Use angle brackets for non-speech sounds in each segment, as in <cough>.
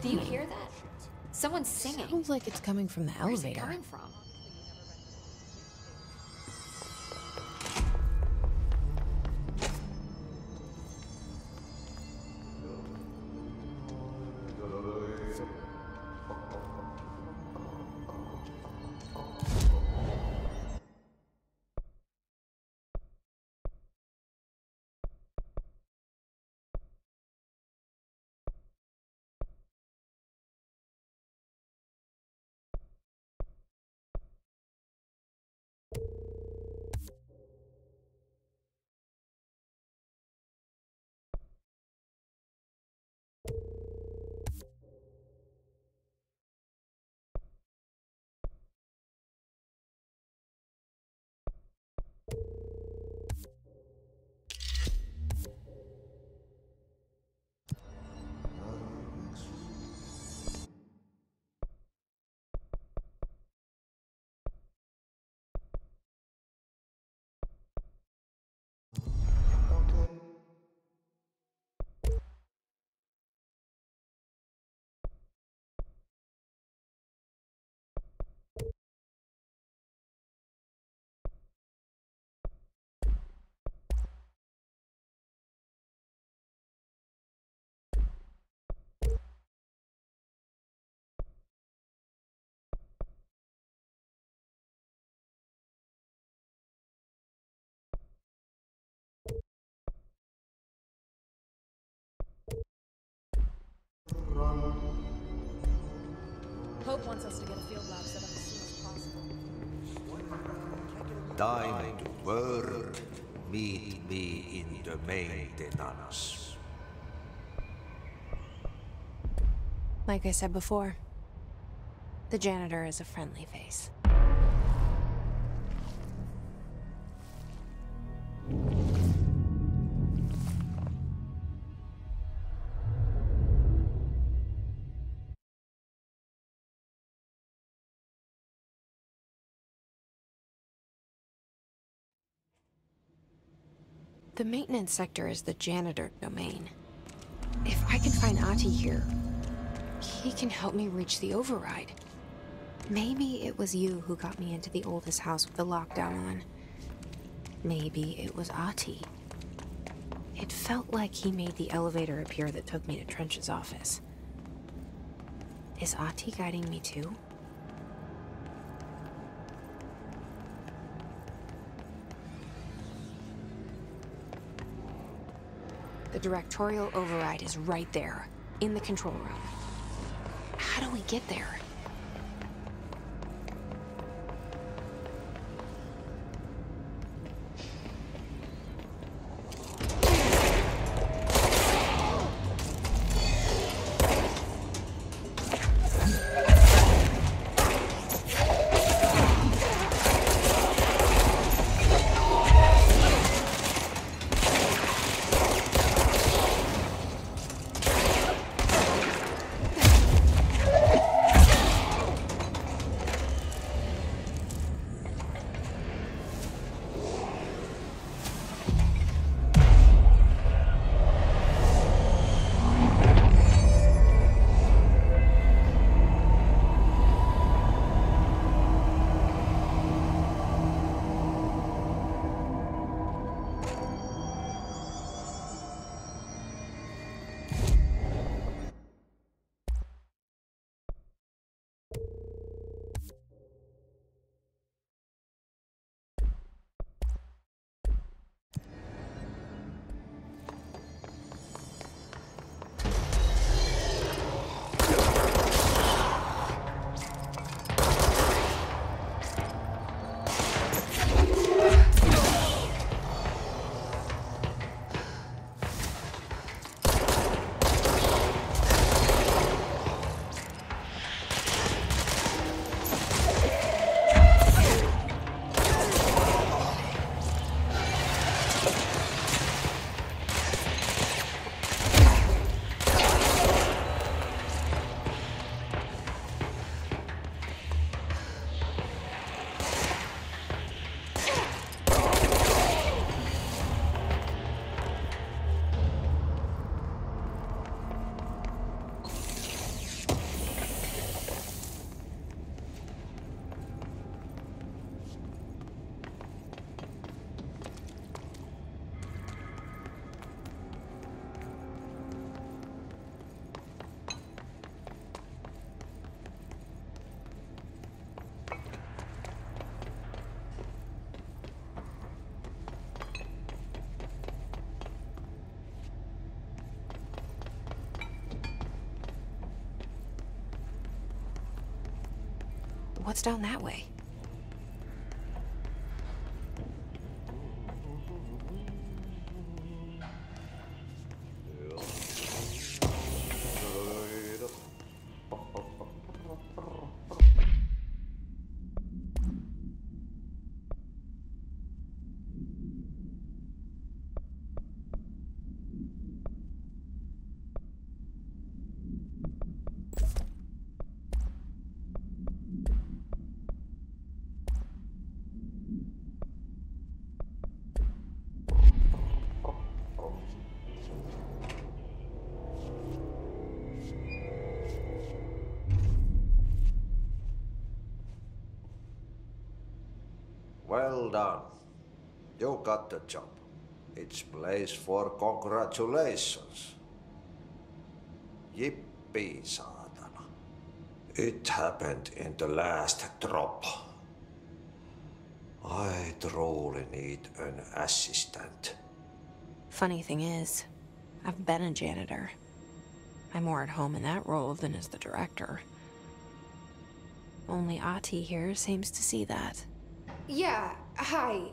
Do you hear that? Someone's singing. Sounds like it's coming from the Where's it elevator. coming from? Hope wants us to get a field lab set up as soon as possible. Diamond World, meet me in the maintenance. Like I said before, the janitor is a friendly face. The maintenance sector is the janitor domain. If I can find Ahti here, he can help me reach the override. Maybe it was you who got me into the oldest house with the lockdown on. Maybe it was Ahti. It felt like he made the elevator appear that took me to Trench's office. Is Ahti guiding me too? The directorial override is right there, in the control room. How do we get there? Down that way? Got the job. It's place for congratulations. Yippee, saatana. It happened in the last drop. I truly need an assistant. Funny thing is, I've been a janitor. I'm more at home in that role than as the director. Only Ahti here seems to see that. Yeah, hi,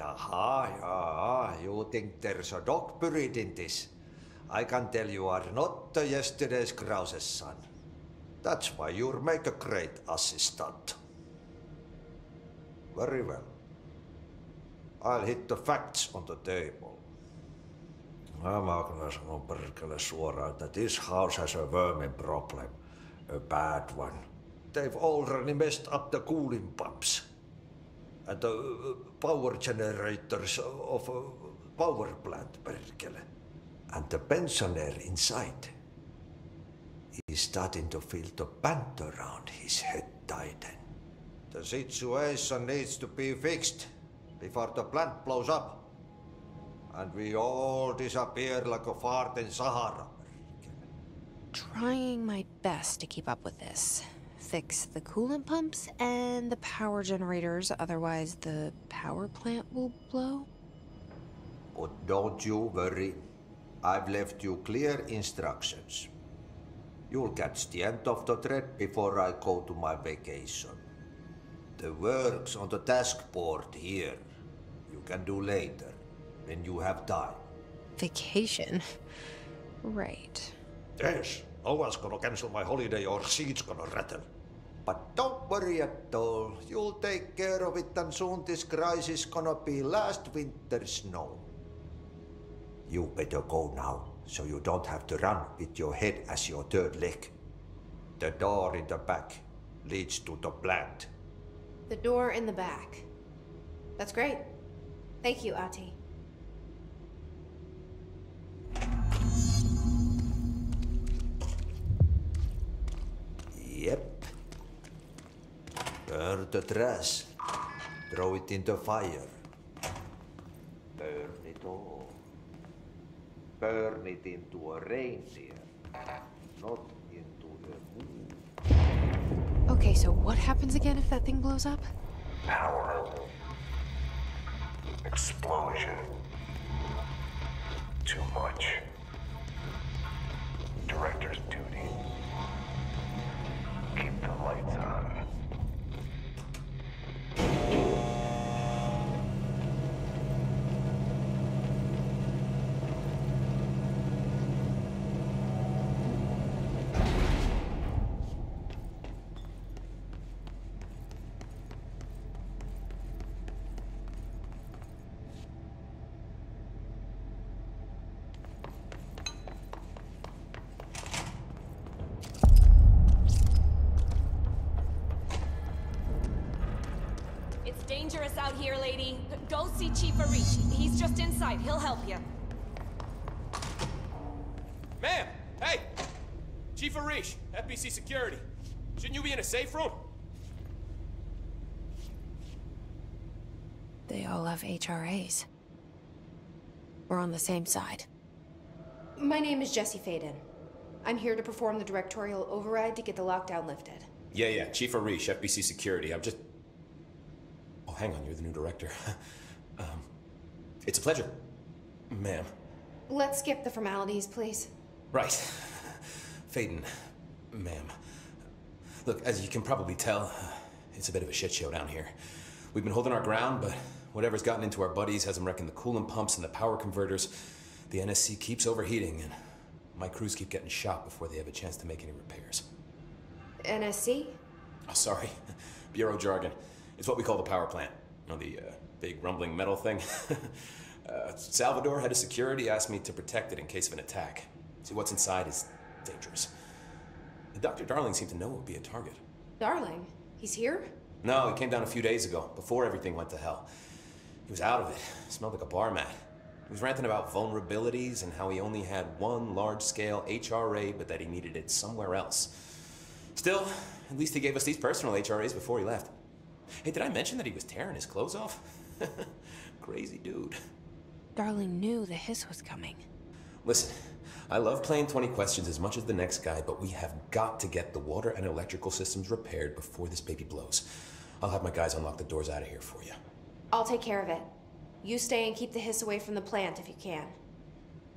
Ah, Jaha, jaha, you think there's a dog buried in this? I can tell you are not yesterday's Krause's son. That's why you'll make a great assistant. Very well. I'll hit the facts on the table. Mä kyllä sanon perkele suoraan, että this house has a vermin problem. A bad one. They've already messed up the cooling pumps. And the uh, power generators of a power plant, perkele. And the pensioner inside is starting to feel the band around his head tighten. The situation needs to be fixed before the plant blows up. And we all disappear like a fart in Sahara. Trying my best to keep up with this. Fix the coolant pumps and the power generators, otherwise the power plant will blow? But don't you worry. I've left you clear instructions. You'll catch the end of the thread before I go to my vacation. The work's on the task board here. You can do later, when you have time. Vacation? <laughs> Right. Yes, no one's gonna cancel my holiday or seat's gonna rattle. But don't worry at all. You'll take care of it and soon this crisis gonna be last winter's snow. You better go now, so you don't have to run with your head as your third leg. The door in the back leads to the plant. The door in the back. That's great. Thank you, Ahti. Yep. Burn the trash. Throw it in the fire. Burn it all. Burn it into a reindeer, not into a moon. Okay, so what happens again if that thing blows up? Power. Explosion. Too much. Director's duty. Keep the lights on. It's dangerous out here, lady. Go see Chief Arish. He's just inside. He'll help you. Ma'am! Hey! Chief Arish, FBC Security. Shouldn't you be in a safe room? They all have HRAs. We're on the same side. My name is Jesse Faden. I'm here to perform the directorial override to get the lockdown lifted. Yeah, yeah, Chief Arish, FBC Security. I'm just. Oh, hang on, you're the new director. <laughs> um, it's a pleasure, ma'am. Let's skip the formalities, please. Right. Faden, ma'am. Look, as you can probably tell, it's a bit of a shit show down here. We've been holding our ground, but whatever's gotten into our buddies has them wrecking the coolant pumps and the power converters. The NSC keeps overheating, and my crews keep getting shot before they have a chance to make any repairs. NSC? Oh, sorry. <laughs> Bureau jargon. It's what we call the power plant. You know, the uh, big rumbling metal thing. <laughs> uh, Salvador, head of security, asked me to protect it in case of an attack. See, what's inside is dangerous. Dr. Darling seemed to know it would be a target. Darling, he's here? No, he came down a few days ago, before everything went to hell. He was out of it. Smelled like a bar mat. He was ranting about vulnerabilities and how he only had one large-scale HRA, but that he needed it somewhere else. Still, at least he gave us these personal HRAs before he left. Hey, did I mention that he was tearing his clothes off? <laughs> Crazy dude. Darling knew the hiss was coming. Listen, I love playing 20 questions as much as the next guy, but we have got to get the water and electrical systems repaired before this baby blows. I'll have my guys unlock the doors out of here for you. I'll take care of it. You stay and keep the hiss away from the plant if you can.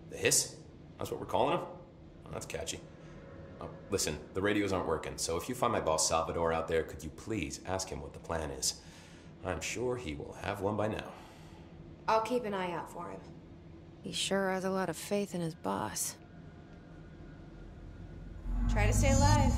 The hiss? That's what we're calling him? Oh, that's catchy. Oh, listen, the radios aren't working, so if you find my boss Salvador out there, could you please ask him what the plan is? I'm sure he will have one by now. I'll keep an eye out for him. He sure has a lot of faith in his boss. Try to stay alive.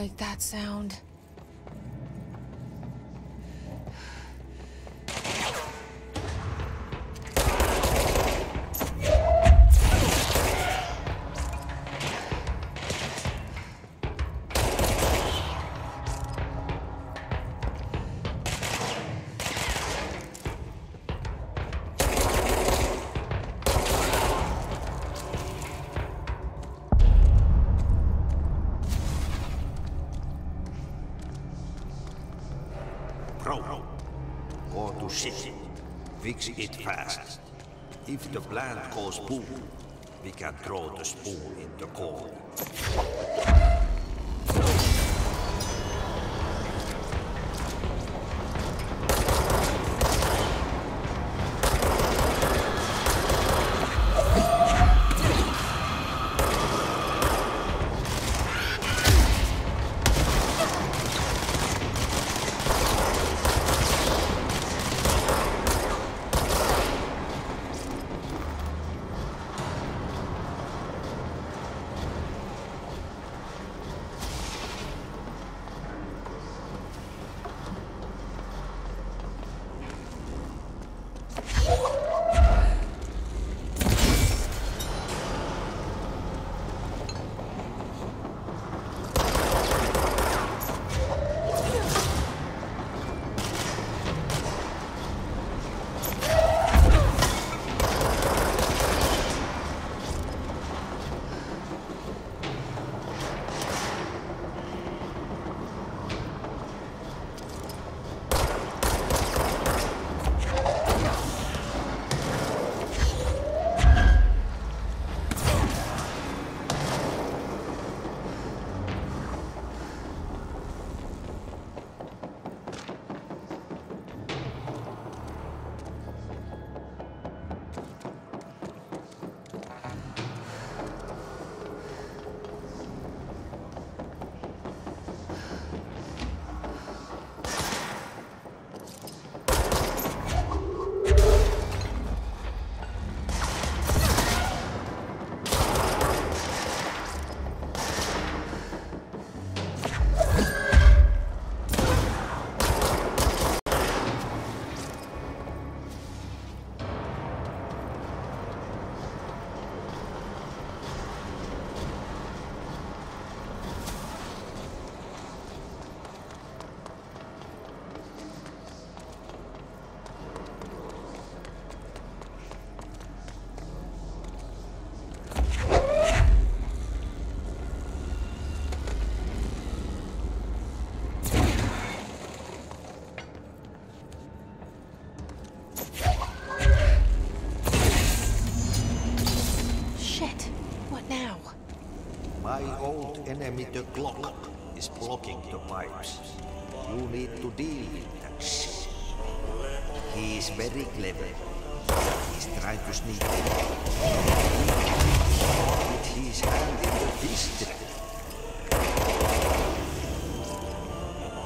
Like that sound. The plant goes boom, we can throw the spoon in the coal. The clock, is blocking the pipes. You need to deal with that shit. He is very clever. He's trying to sneak in. With his hand in the district.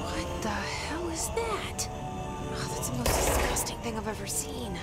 What the hell is that? Oh, that's the most disgusting thing I've ever seen.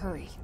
hurry.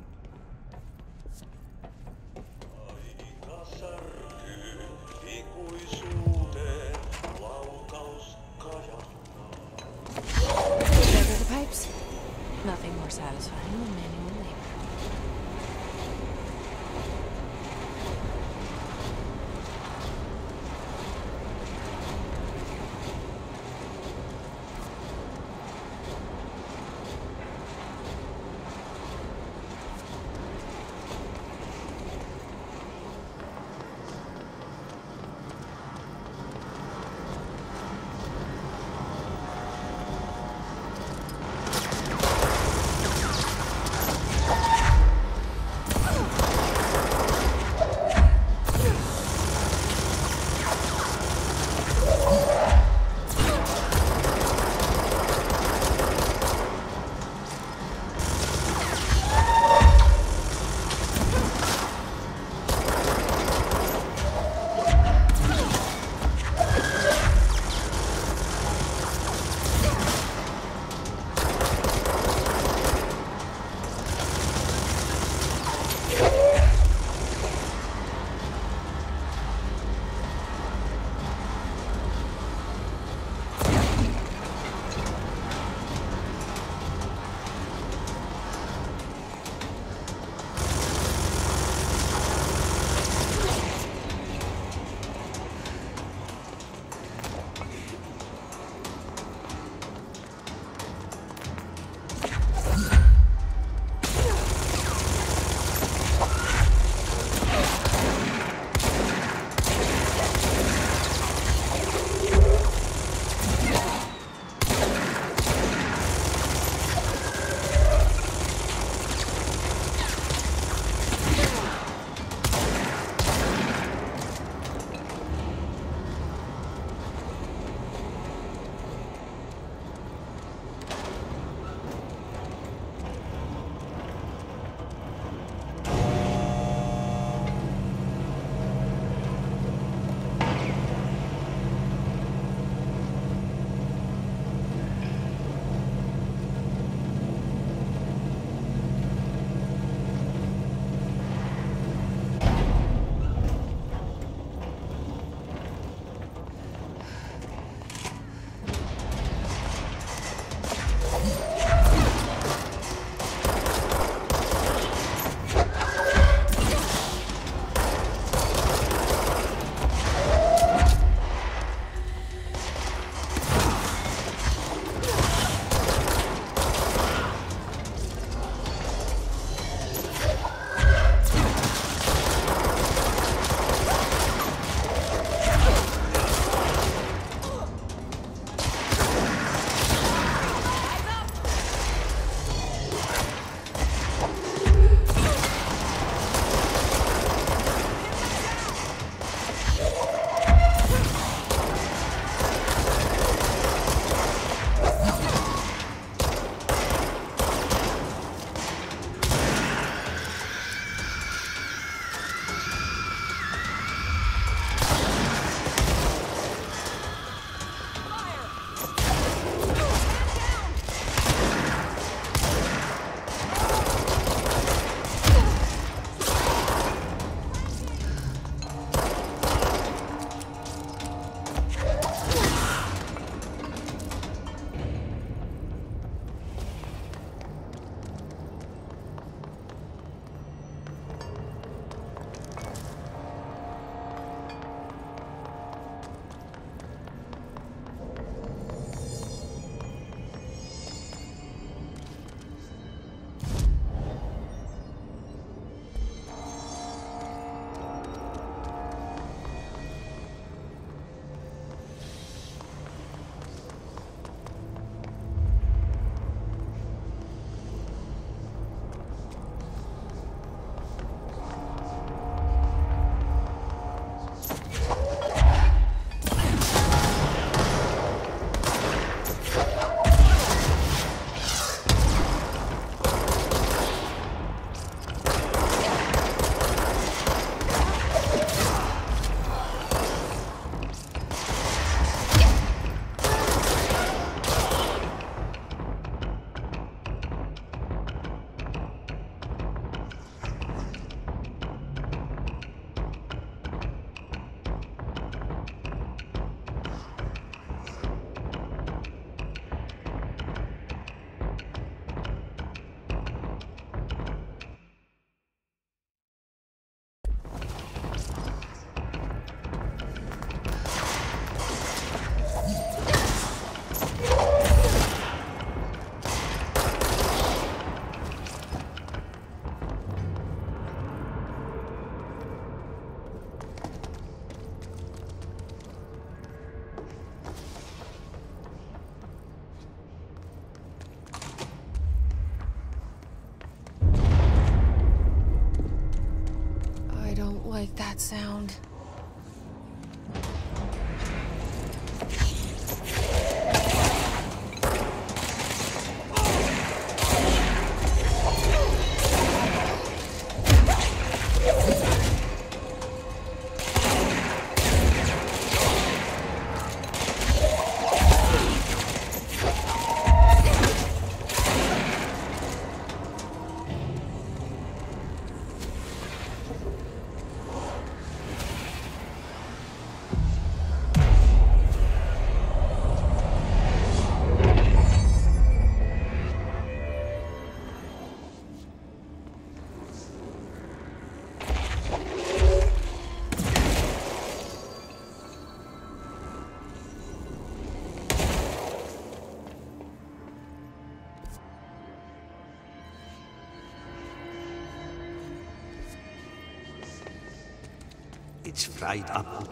It's fried up.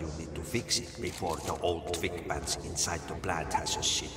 You need to fix it before the old twig pants inside the plant has a shit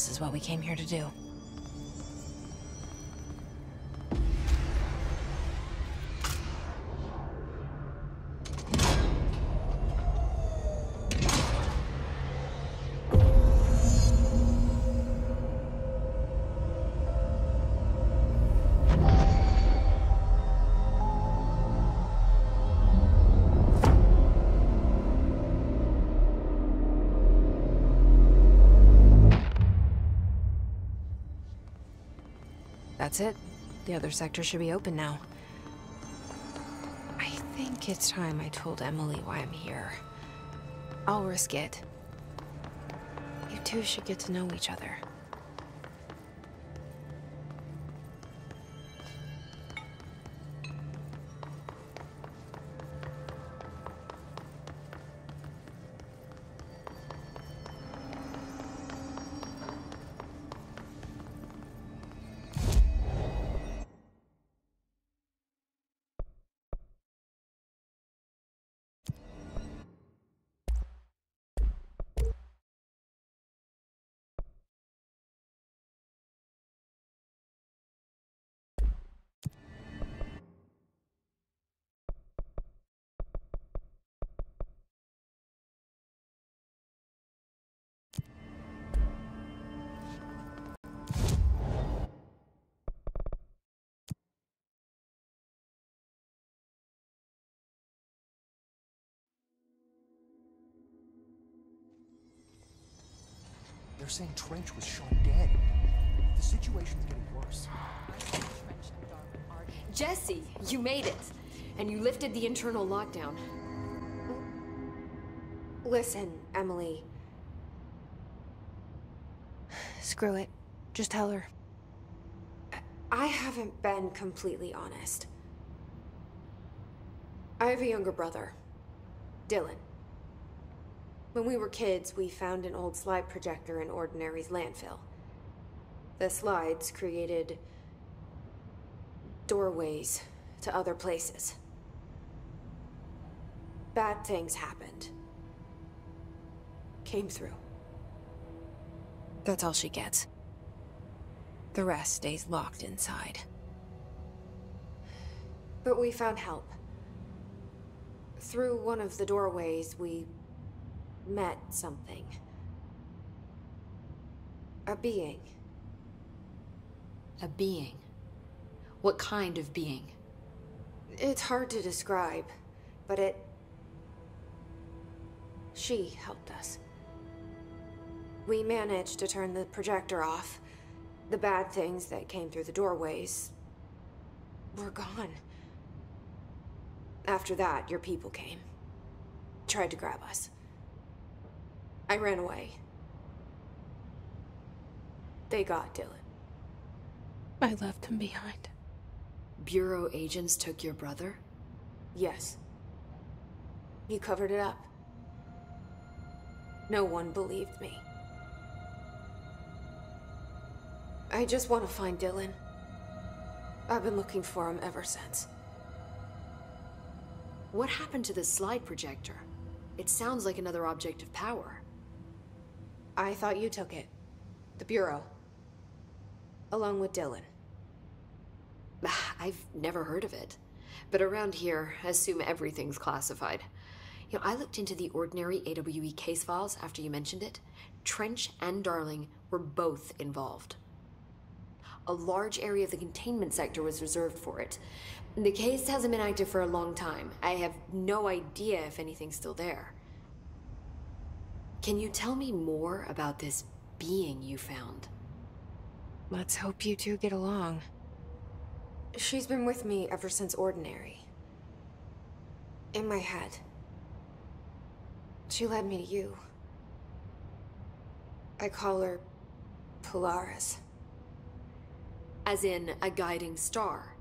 This is what we came here to do. That's it. The other sector should be open now. I think it's time I told Emily why I'm here. I'll risk it. You two should get to know each other. They're saying Trench was shot dead. The situation's getting worse. Jesse, you made it. And you lifted the internal lockdown. Listen, Emily. Screw it. Just tell her. I haven't been completely honest. I have a younger brother, Dylan. When we were kids, we found an old slide projector in Ordinary's landfill. The slides created doorways to other places. Bad things happened. Came through. That's all she gets. The rest stays locked inside. But we found help. Through one of the doorways, we met something. A being. A being. What kind of being? It's hard to describe, but it. She helped us. We managed to turn the projector off. The bad things that came through the doorways were gone. After that, your people came. Tried to grab us. I ran away. They got Dylan. I left him behind. Bureau agents took your brother? Yes. You covered it up. No one believed me. I just want to find Dylan. I've been looking for him ever since. What happened to the slide projector? It sounds like another object of power. I thought you took it. The Bureau. Along with Dylan. Ah, I've never heard of it. But around here, I assume everything's classified. You know, I looked into the ordinary AWE case files after you mentioned it. Trench and Darling were both involved. A large area of the containment sector was reserved for it. The case hasn't been active for a long time. I have no idea if anything's still there. Can you tell me more about this being you found? Let's hope you two get along. She's been with me ever since Ordinary. In my head. She led me to you. I call her Polaris. As in a guiding star.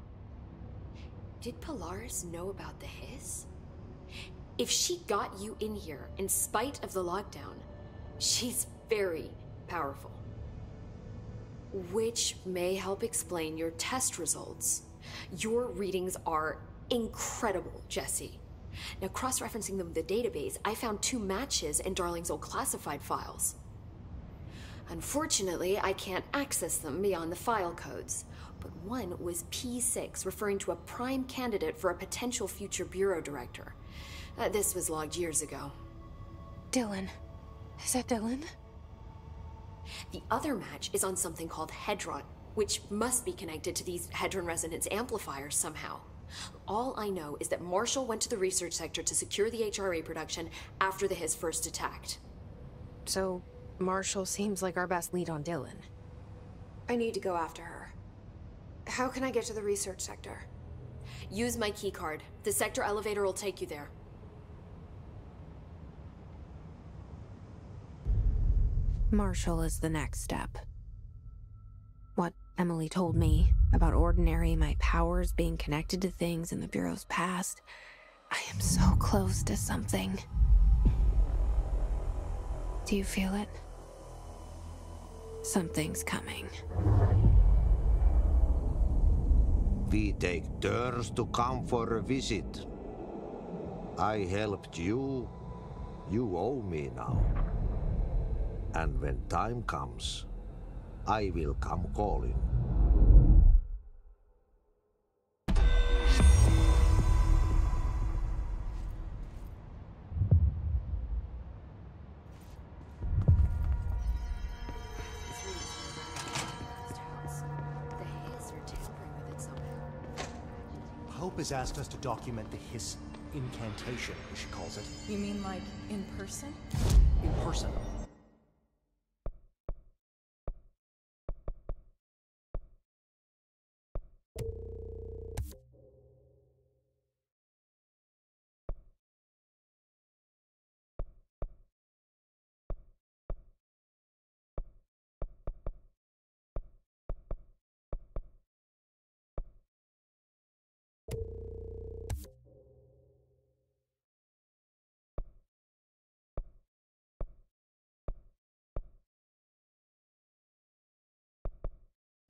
Did Polaris know about the hiss? If she got you in here in spite of the lockdown, she's very powerful. Which may help explain your test results. Your readings are incredible, Jesse. Now, cross referencing them with the database, I found two matches in Darling's old classified files. Unfortunately, I can't access them beyond the file codes. But one was P6, referring to a prime candidate for a potential future bureau director. Uh, this was logged years ago. Dylan. Is that Dylan? The other match is on something called Hedron, which must be connected to these Hedron resonance amplifiers somehow. All I know is that Marshall went to the research sector to secure the HRA production after the Hiss first attacked. So, Marshall seems like our best lead on Dylan. I need to go after her. How can I get to the research sector? Use my keycard. The sector elevator will take you there. Marshall is the next step. What Emily told me about Ordinary, my powers being connected to things in the Bureau's past, I am so close to something. Do you feel it? Something's coming. We take turns to come for a visit. I helped you. You owe me now. And when time comes, I will come calling. The Hiss are tampering with it somehow. Hope has asked us to document the Hiss incantation, as she calls it, You mean like in person? in person.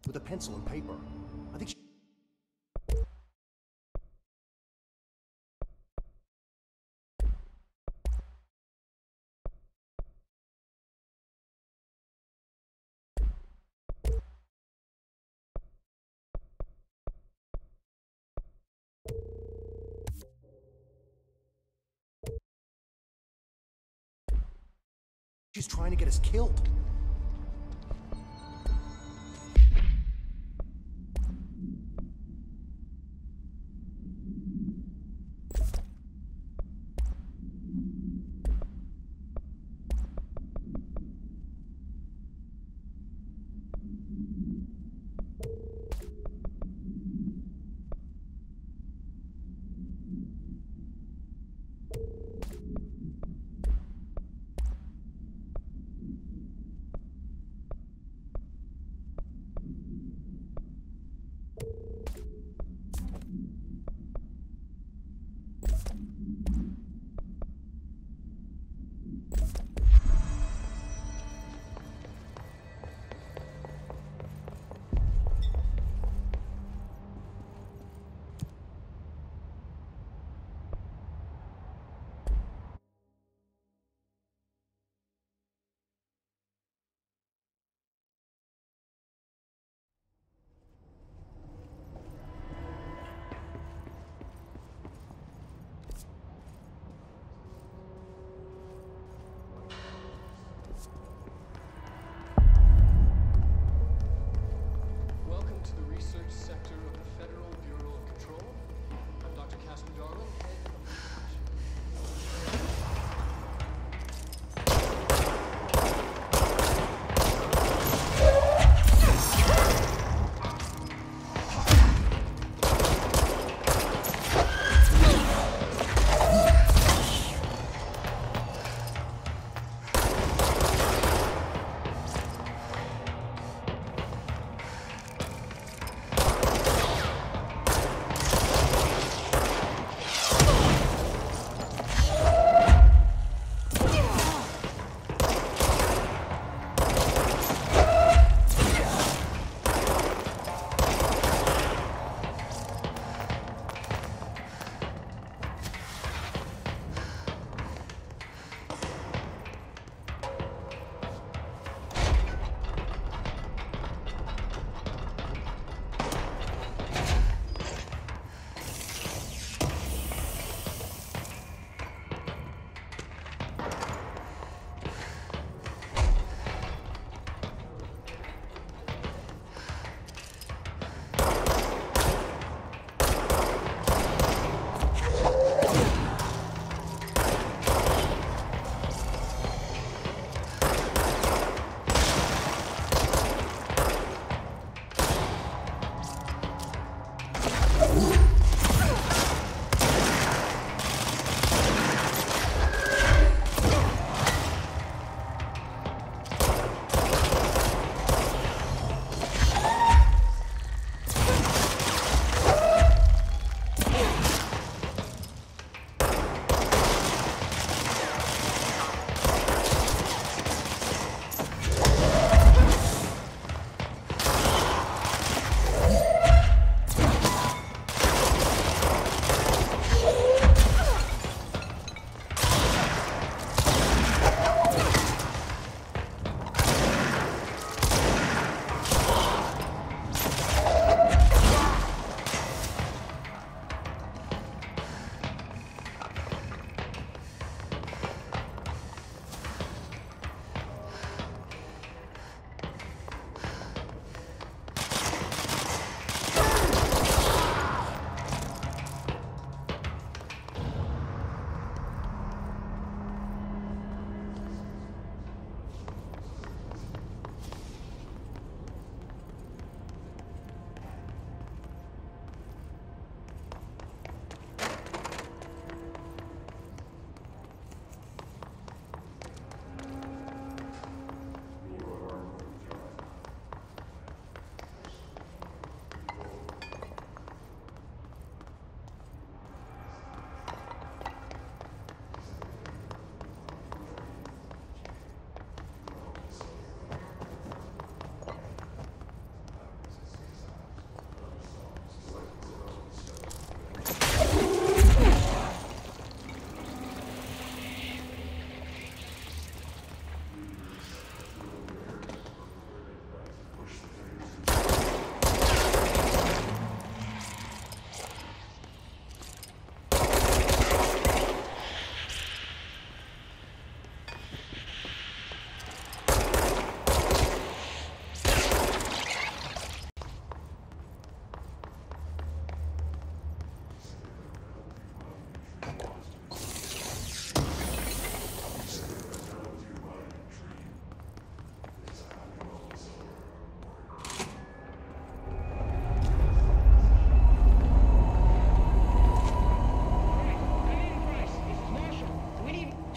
With a pencil and paper. I think she She's trying to get us killed.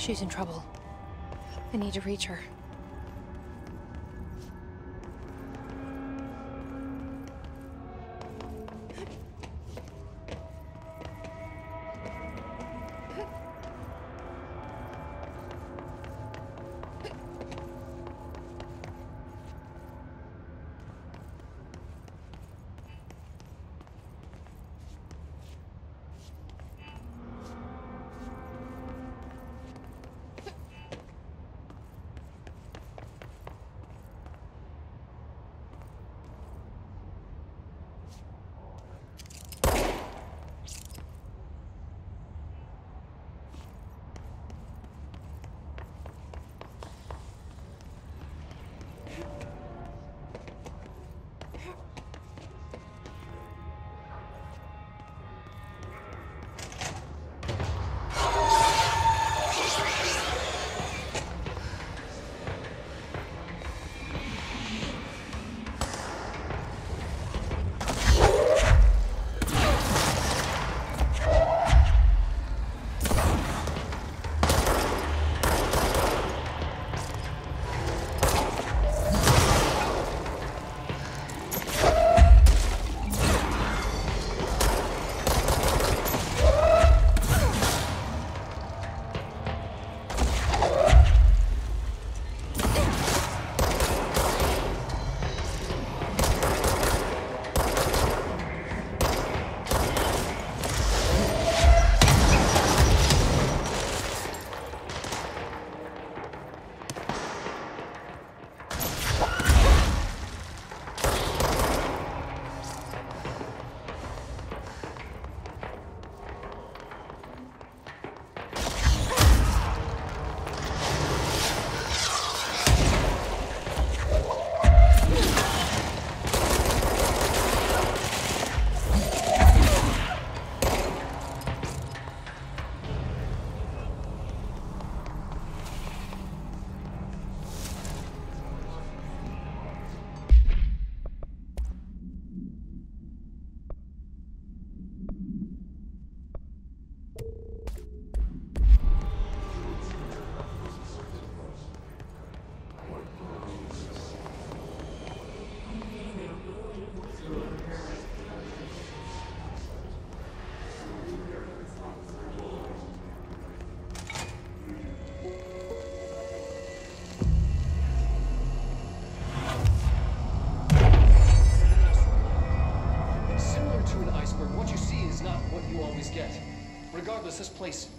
She's in trouble. I need to reach her.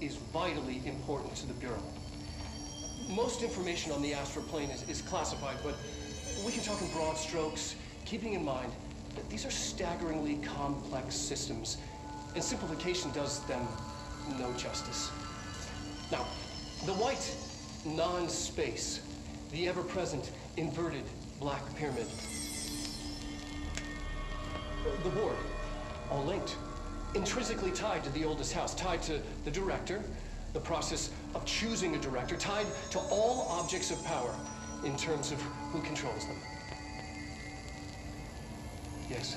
Is vitally important to the Bureau. Most information on the astral plane is, is classified, but we can talk in broad strokes, keeping in mind that these are staggeringly complex systems, and simplification does them no justice. Now, the white non-space, the ever-present inverted black pyramid, the board, all linked. Intrinsically tied to the oldest house, tied to the director, the process of choosing a director, tied to all objects of power in terms of who controls them. Yes.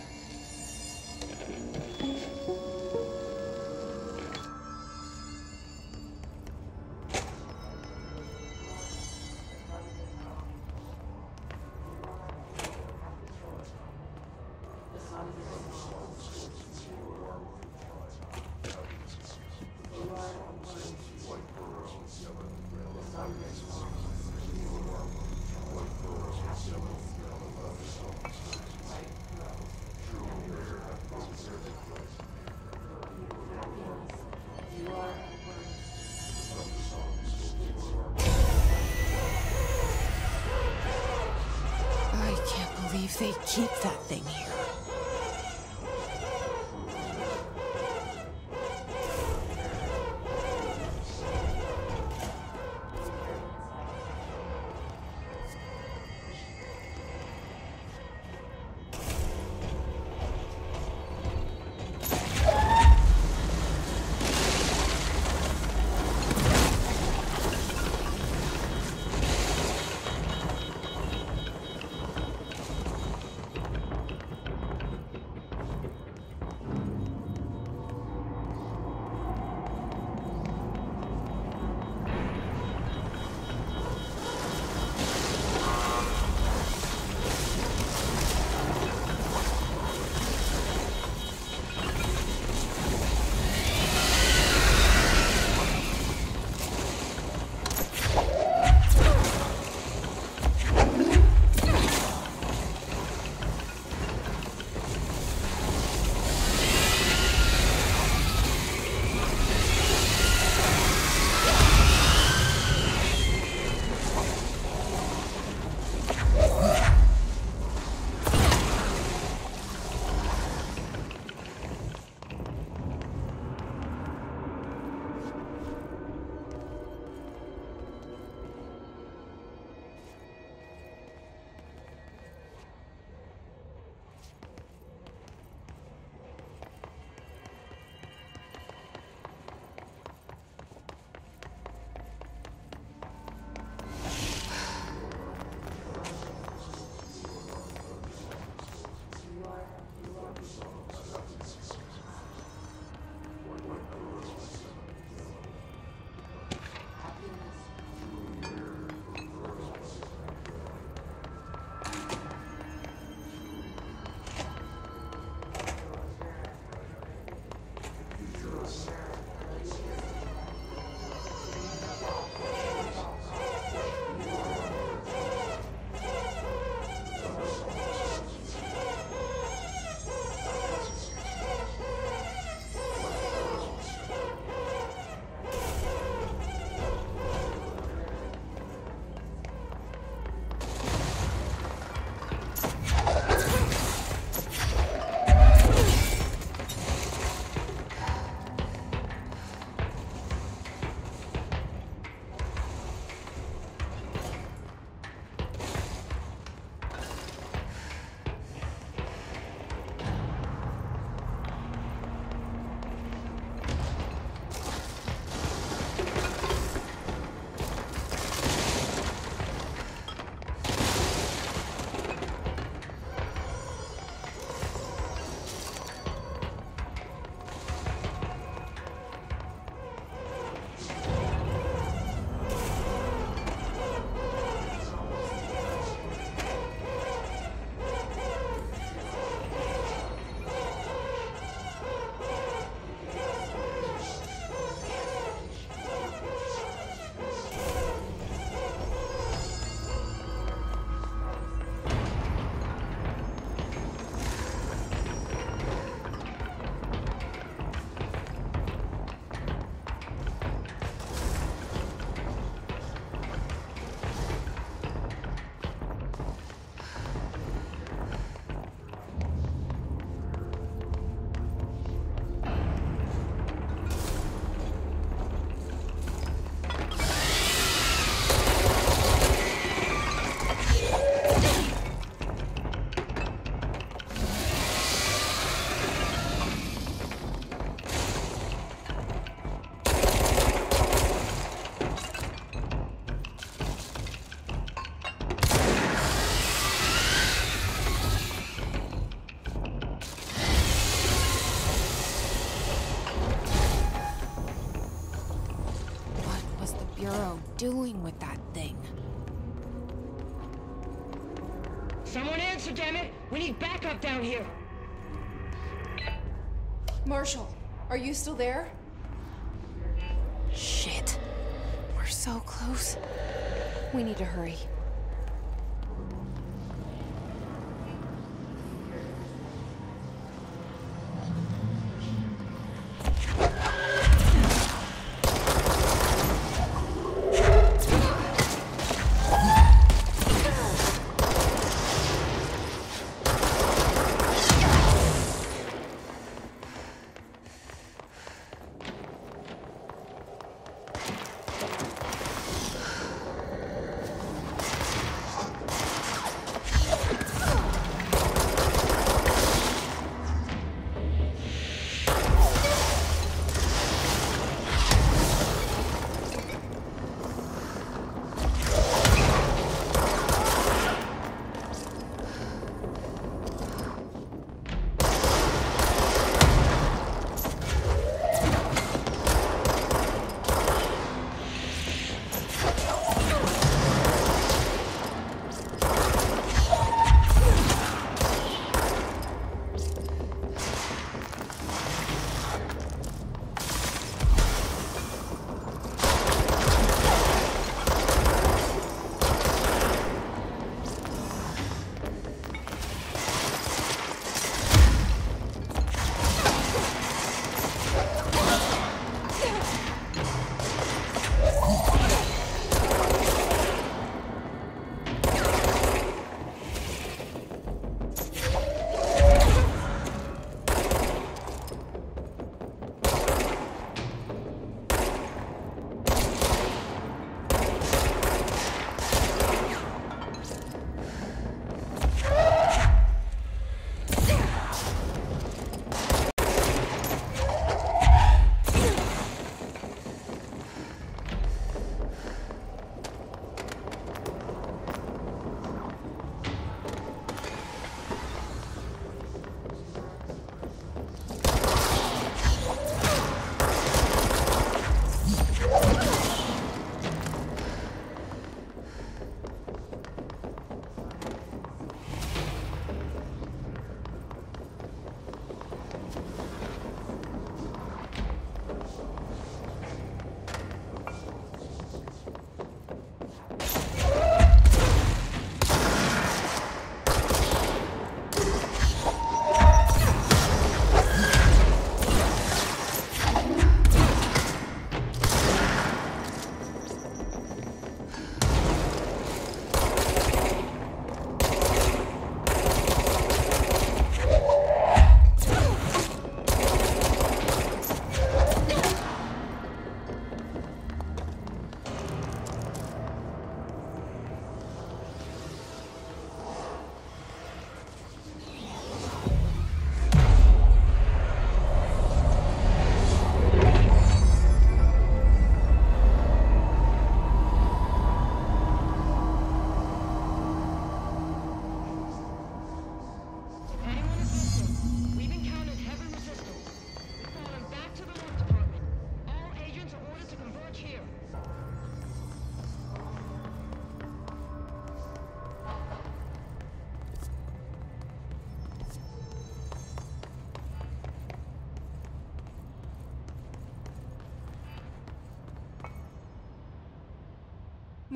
Doing with that thing? Someone answer, damn it! We need backup down here! Marshall, are you still there? Shit. We're so close. We need to hurry.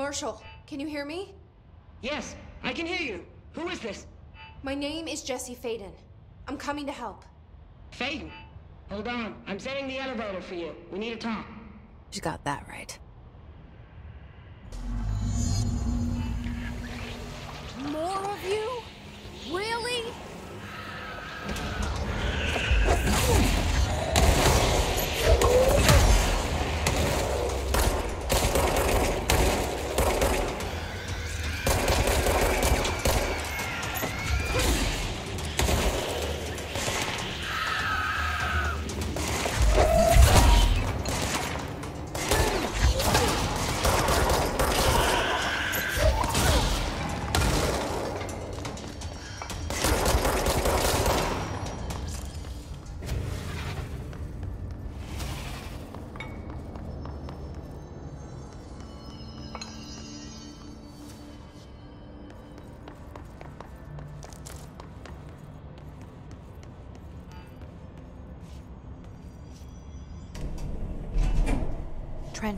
Marshall, can you hear me? Yes, I can hear you. Who is this? My name is Jesse Faden. I'm coming to help. Faden? Hold on. I'm setting the elevator for you. We need to talk. You got that right. More of you? Really?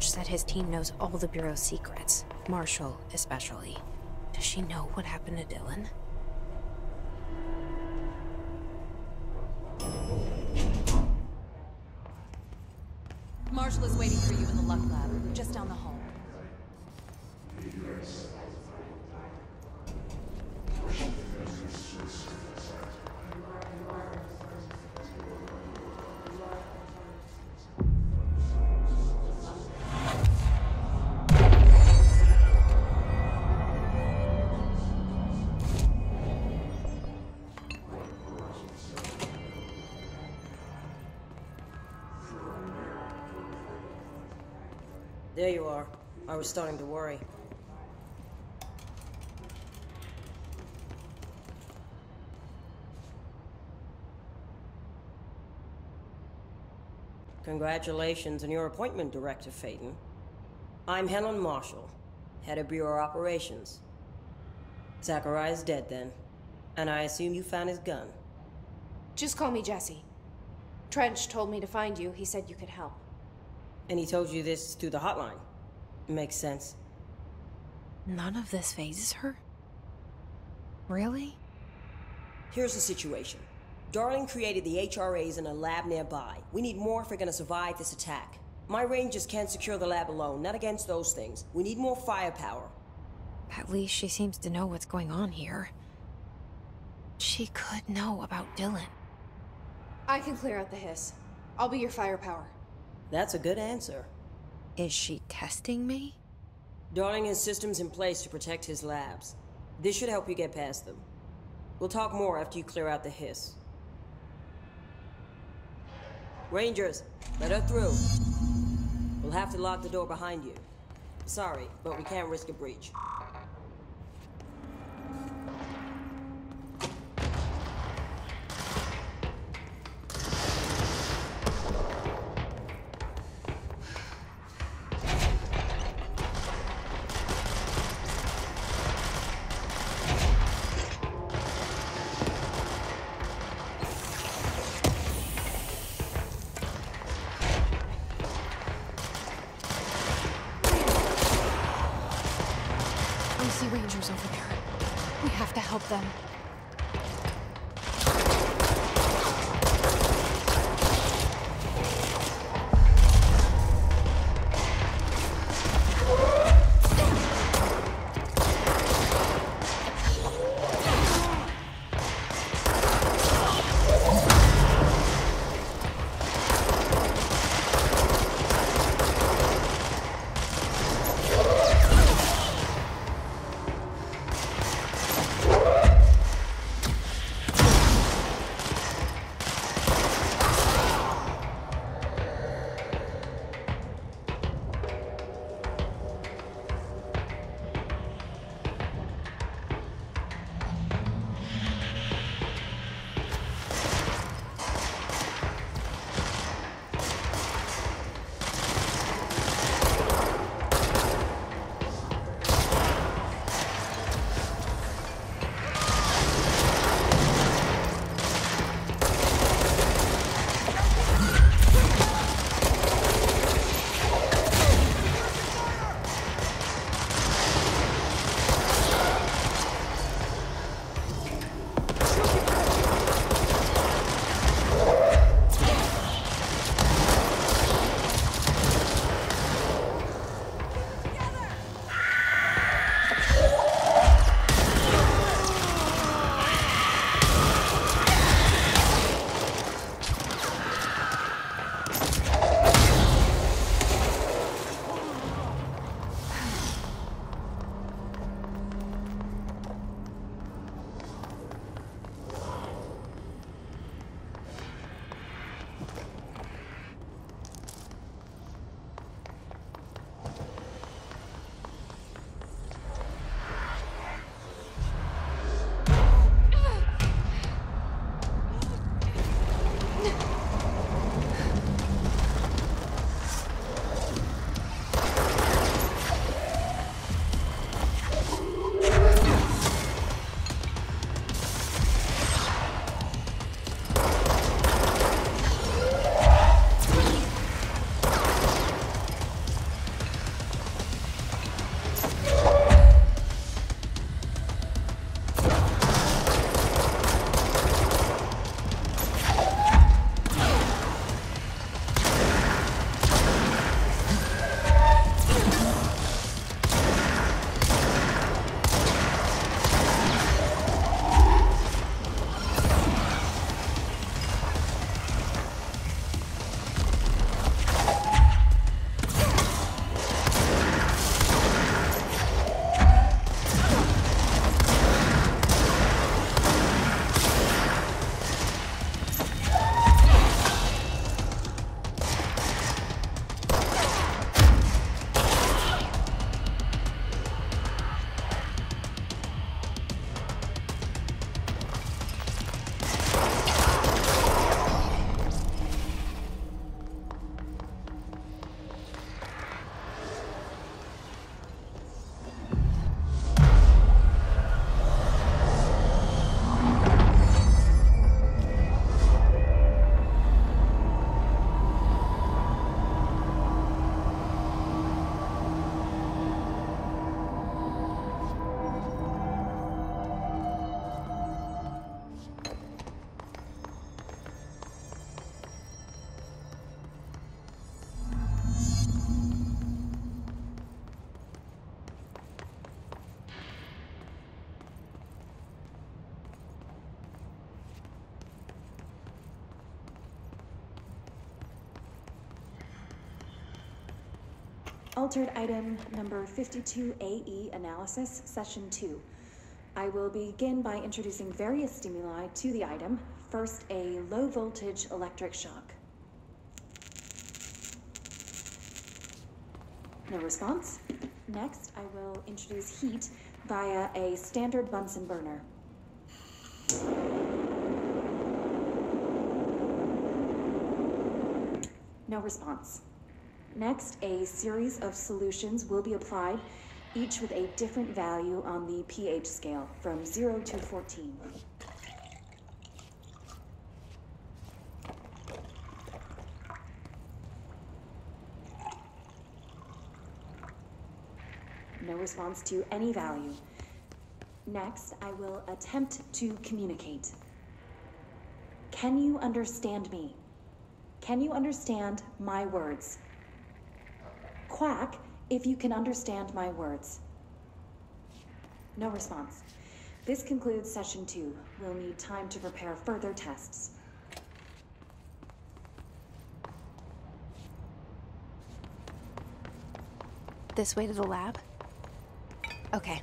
Trench said his team knows all the Bureau's secrets, Marshall especially. Does she know what happened to Dylan? Marshall is waiting for you in the Luck Lab, just down the hall. Was starting to worry. Congratulations on your appointment, Director Faden. I'm Helen Marshall, head of Bureau Operations. Zachariah's dead then, and I assume you found his gun. Just call me Jesse. Trench told me to find you. He said you could help. And he told you this through the hotline. Makes sense. None of this fazes her? Really? Here's the situation. Darling created the HRAs in a lab nearby. We need more if we're gonna survive this attack. My rangers can't secure the lab alone, not against those things. We need more firepower. At least she seems to know what's going on here. She could know about Dylan. I can clear out the hiss. I'll be your firepower. That's a good answer. Is she testing me? Darling has systems in place to protect his labs. This should help you get past them. We'll talk more after you clear out the hiss. Rangers, let her through. We'll have to lock the door behind you. Sorry, but we can't risk a breach. Altered item number 52AE analysis, session 2. I will begin by introducing various stimuli to the item. First, a low voltage electric shock. No response. Next, I will introduce heat via a standard Bunsen burner. No response. Next, a series of solutions will be applied, each with a different value on the pH scale, from 0 to 14. No response to any value. Next, I will attempt to communicate. Can you understand me? Can you understand my words? Quack if you can understand my words. No response. This concludes session two. We'll need time to prepare further tests. This way to the lab? Okay.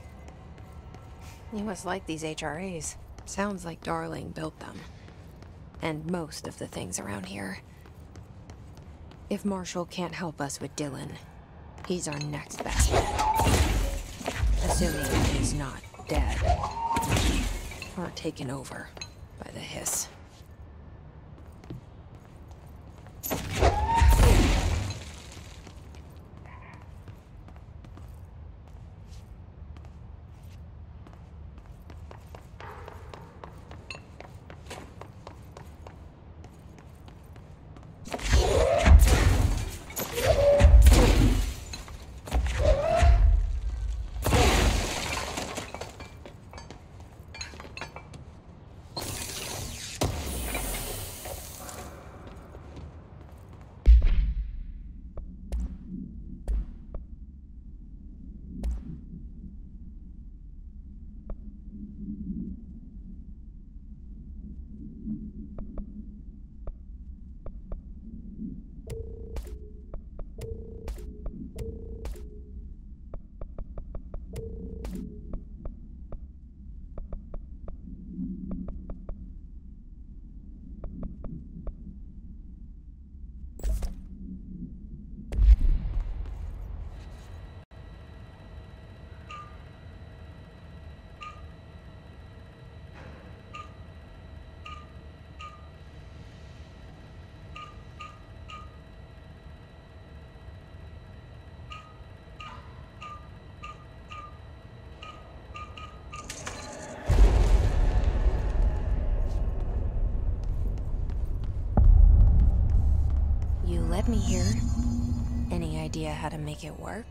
You must like these HRAs. Sounds like Darling built them. And most of the things around here. If Marshall can't help us with Dylan, he's our next best bet. Assuming he's not dead. Or taken over by the hiss. You let me here. Any idea how to make it work?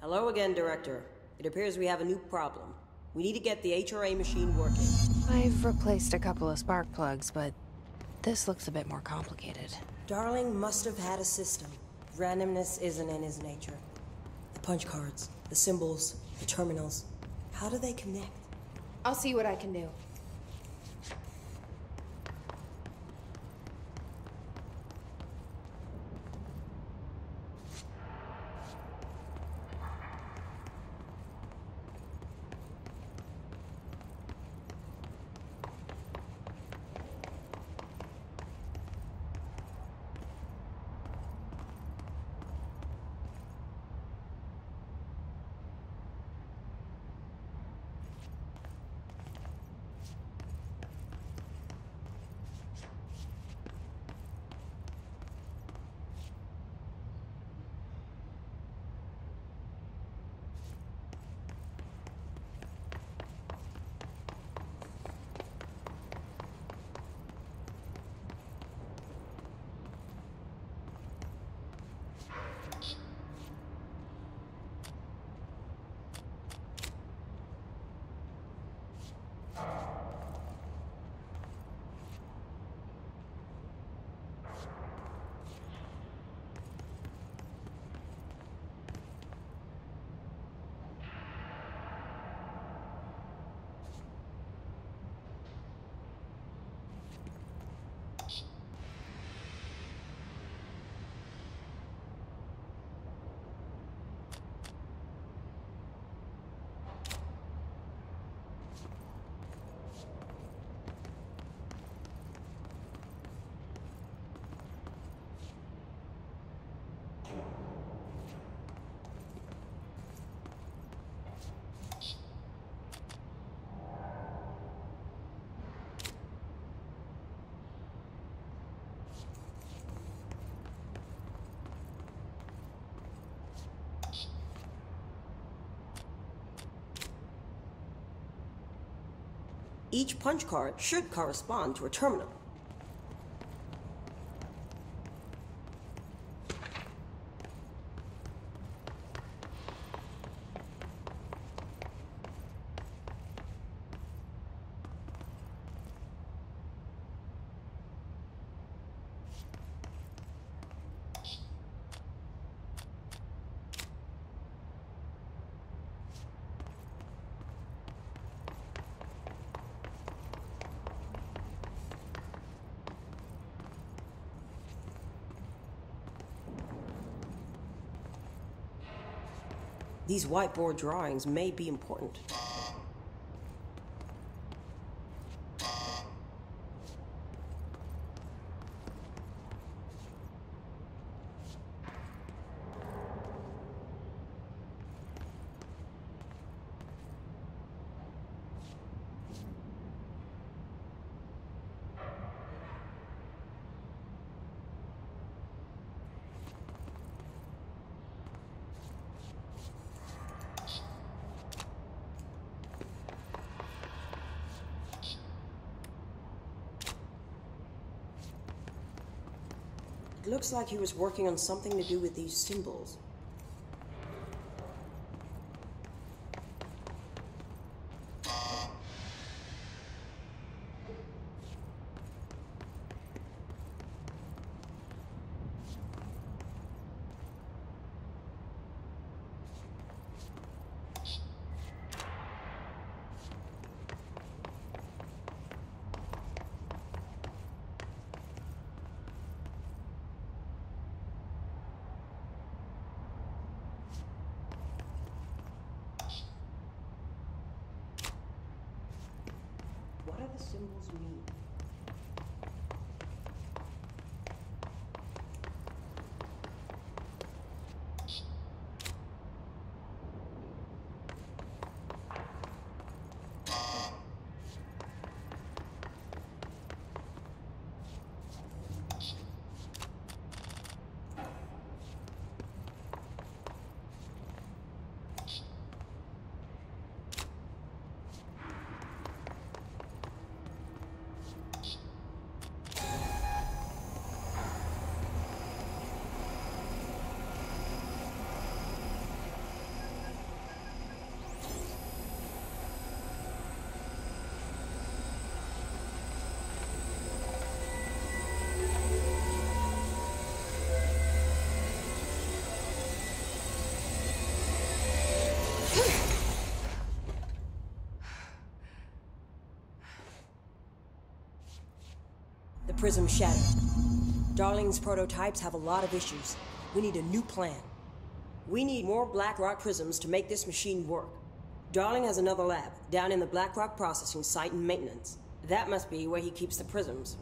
Hello again, Director. It appears we have a new problem. We need to get the HRA machine working. I've replaced a couple of spark plugs, but this looks a bit more complicated. Darling must have had a system. Randomness isn't in his nature. The punch cards, the symbols, the terminals. How do they connect? I'll see what I can do. Each punch card should correspond to a terminal. These whiteboard drawings may be important. It looks like he was working on something to do with these symbols. What do the symbols mean? The prism shattered. Darling's prototypes have a lot of issues. We need a new plan. We need more Blackrock prisms to make this machine work. Darling has another lab, down in the Blackrock processing site and maintenance. That must be where he keeps the prisms.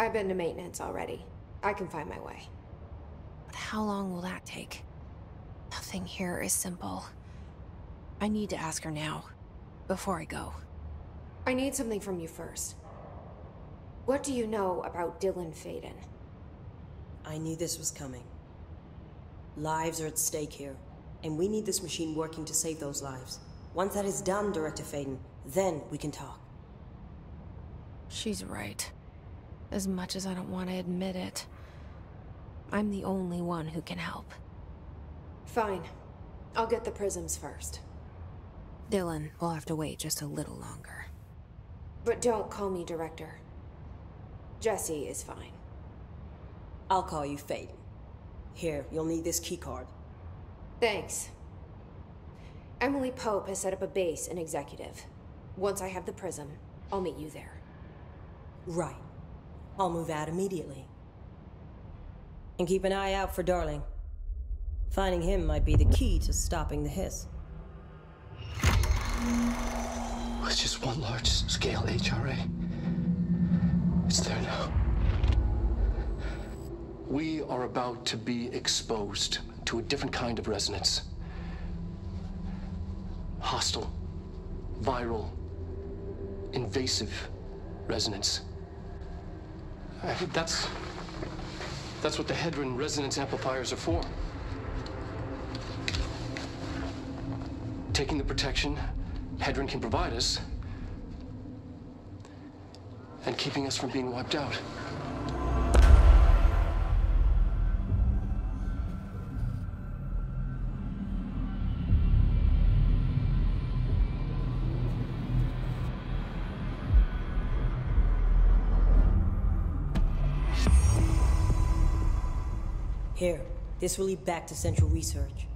I've been to maintenance already. I can find my way. But how long will that take? Nothing here is simple. I need to ask her now, before I go. I need something from you first. What do you know about Dylan Faden? I knew this was coming. Lives are at stake here, and we need this machine working to save those lives. Once that is done, Director Faden, then we can talk. She's right. As much as I don't want to admit it. I'm the only one who can help. Fine. I'll get the prisms first. Dylan we'll have to wait just a little longer. But don't call me Director. Jesse is fine. I'll call you Faden. Here, you'll need this keycard. Thanks. Emily Pope has set up a base in Executive. Once I have the prism, I'll meet you there. Right. I'll move out immediately. And keep an eye out for Darling. Finding him might be the key to stopping the hiss. It's just one large-scale HRA. It's there now. We are about to be exposed to a different kind of resonance. Hostile, viral, invasive resonance. That's... That's what the Hedron resonance amplifiers are for. Taking the protection Hedron can provide us, and keeping us from being wiped out. Here, this will lead back to Central Research.